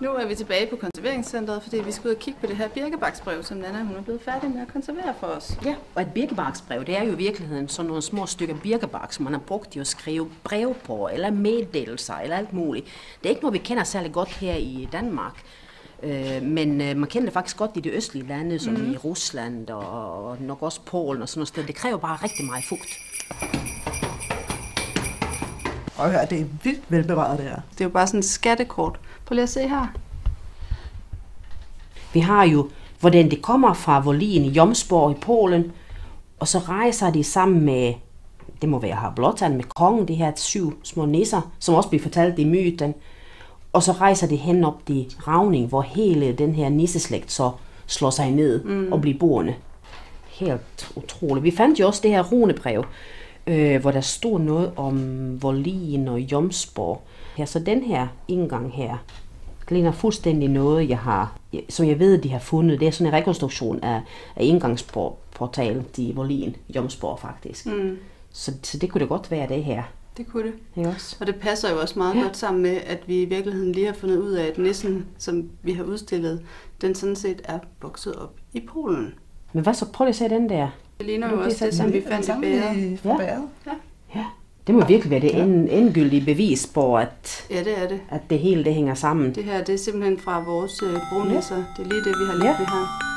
Nu er vi tilbage på konserveringscentret, fordi vi skal ud og kigge på det her birkebaksbrev, som Nana hun er blevet færdig med at konservere for os. Ja, og et birkebarksbrev, det er jo i virkeligheden sådan nogle små stykker birkebark, som man har brugt til at skrive brev på, eller meddelelser, eller alt muligt. Det er ikke noget, vi kender særlig godt her i Danmark. Øh, men øh, man kender det faktisk godt i de østlige lande, som mm. i Rusland og, og nok også Polen og sådan noget sted. Det kræver bare rigtig meget fugt. Og hør, det er vildt velbevaret, det her. Det er jo bare sådan et skattekort. Prøv lige at se her. Vi har jo, hvordan det kommer fra Volin i Jomsborg i Polen, og så rejser de sammen med, det må være Blåtand med kongen, det her syv små nisser, som også bliver fortalt i myten. Og så rejser de hen op i Ravning, hvor hele den her nisseslægt så slår sig ned mm. og bliver boende. Helt utroligt. Vi fandt jo også det her runebrev, øh, hvor der stod noget om Volin og Jomsborg. Ja, så den her indgang her, det ligner fuldstændig noget, jeg har, som jeg ved, de har fundet. Det er sådan en rekonstruktion af, af indgangsportalen til Volin, Jomsborg faktisk. Mm. Så, så det kunne det godt være det her. Det kunne det. Ikke også? Og det passer jo også meget ja. godt sammen med, at vi i virkeligheden lige har fundet ud af, at nissen, som vi har udstillet, den sådan set er vokset op i Polen. Men hvad så? Prøv lige at se den der. Det ligner jo også det, som vi fandt i bæret. Ja. Ja. ja. Det må virkelig være det end, endegyldige bevis på, at, Ja, det er det. at det hele det hænger sammen. Det her det er simpelthen fra vores øh, brunnisser. Det er lige det, vi har lært, Ja. vi har.